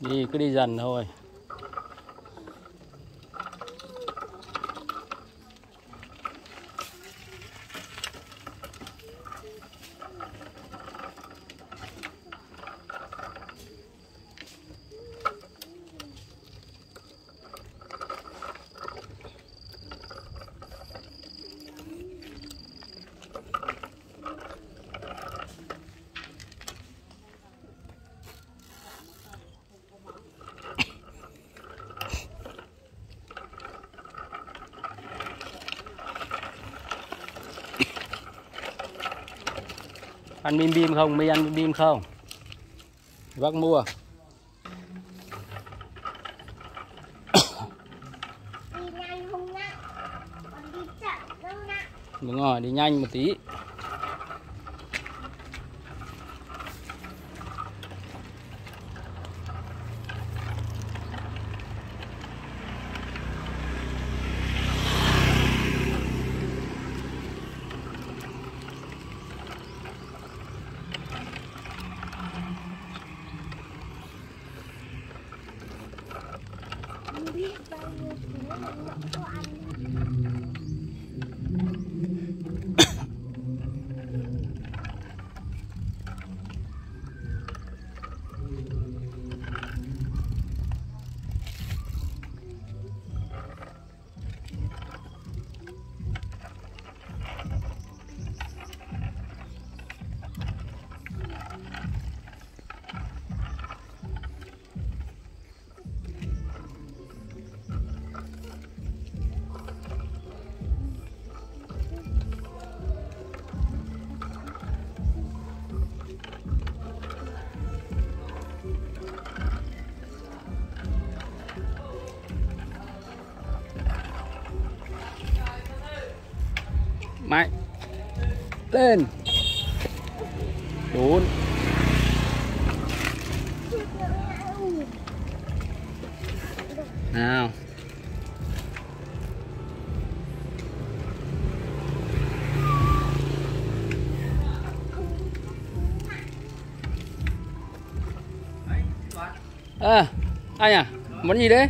đi cứ đi dần thôi. Ăn bim bim không? Mi ăn bim bim không bác mua đúng rồi đi nhanh một tí Thank you. Mạnh. Lên. Bốn. Nào. À anh à món gì đấy?